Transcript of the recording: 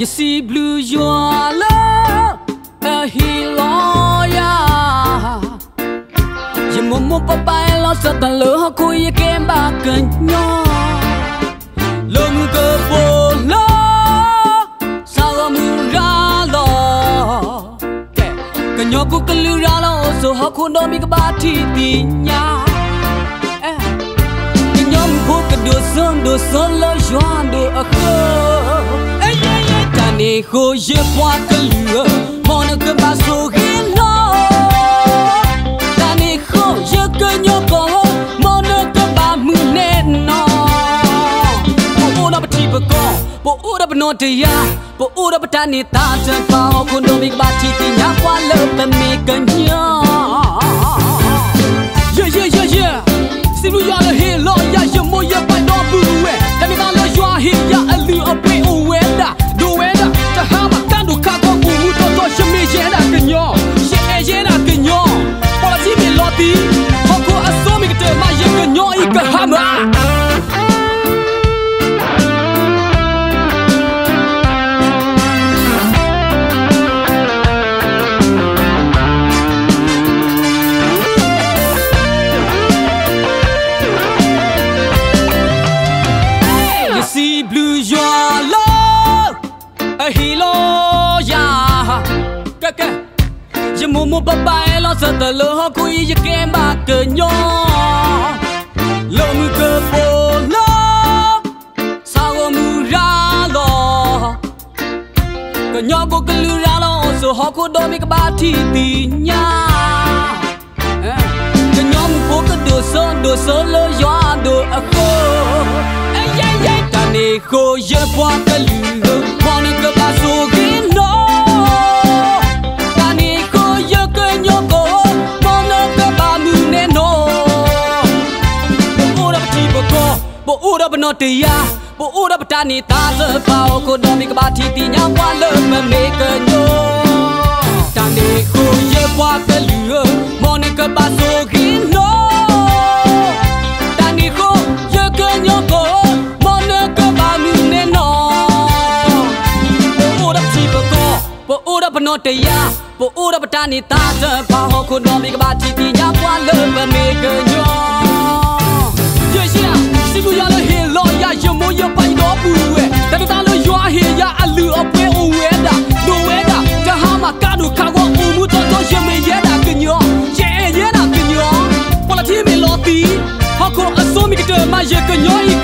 You see, blue, you are love. A hiloya You mum mum papa lo sa ta lo ku ye kem ba kan nyo Lo mu ko bo lo sa lo mu ra lo Kan nyo ku kan lu ra lo so ha ku no mi ka ba ti ti nya Kan nyo mu ku ka do son do son lo juan do a ko နေကိုရပွားကလူမောနကမဆိုရင်လောဒါနေကိုရကညောပေါ်မောနကမမူနေနော်ပို့တော့ပတိပကောပို့တော့ပနော်တရားပို့တော့ပတနေတာတန်ပါကိုနိုမိကပါတီညာပွားလို့ပမေကညော chỉ mua mua bắp bay lo sợ tờ lỡ ho cúi giờ kem ba cờ nhỏ lỡ mưa cờ bồ lỡ sao có mưa ra lò? Cờ nhỏ có cờ lưu ra lò sợ ho có đôi mi cái ba thì tì nha. Cờ nhỏ mưa phố cờ đồ sơn đồ sơn lỡ gió đồ à khô. Ai ai ta nè khô, giờ qua cờ lưu bo ora bno te ya bo ora bta ni ta se pa o ko do mi ka ba ti ti nya wa le me me ke no ta ni ko ye wa ke lu mo ni ka ba so ki no ta ni ko ye ke nyo ko mo ne ka ba mi ne no bo ora ti ba ko bo ora bno te ya bo ora bta ni ta se pa o ko do mi ka ba ti ti nya wa le me mágica, nhoi